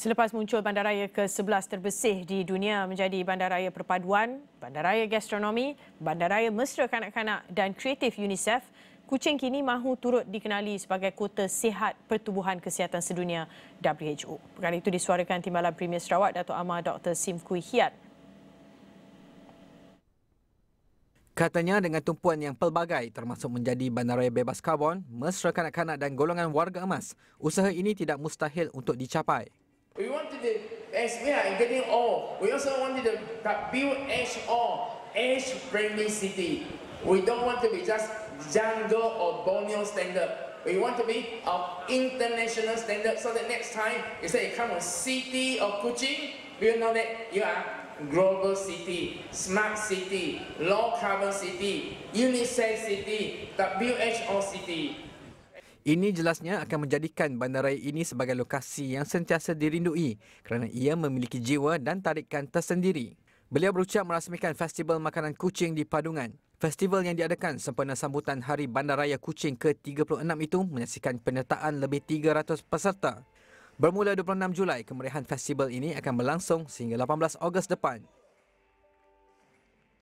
Selepas muncul bandaraya ke-11 terbesar di dunia menjadi bandaraya perpaduan, bandaraya gastronomi, bandaraya mesra kanak-kanak dan kreatif UNICEF, Kuching kini mahu turut dikenali sebagai kota sihat Pertubuhan Kesihatan Sedunia WHO. Perkara itu disuarakan Timbalan Premier Sarawak Datuk Amar Dr. Sim Kui Hiat. Katanya dengan tumpuan yang pelbagai termasuk menjadi bandaraya bebas karbon, mesra kanak-kanak dan golongan warga emas, usaha ini tidak mustahil untuk dicapai. We wanted to, as we are getting old, we also wanted to build edge or edge friendly city. We don't want to be just jungle or Borneo standard. We want to be of international standard so that next time you say you come a city of Kuching, we know that you are global city, smart city, low carbon city, UNICEF city, WHO city. Ini jelasnya akan menjadikan bandaraya ini sebagai lokasi yang sentiasa dirindui kerana ia memiliki jiwa dan tarikan tersendiri. Beliau berucap merasmikan Festival Makanan Kucing di Padungan. Festival yang diadakan sempena sambutan Hari Bandaraya Kucing ke-36 itu menyaksikan penyertaan lebih 300 peserta. Bermula 26 Julai, kemeriahan festival ini akan berlangsung sehingga 18 Ogos depan.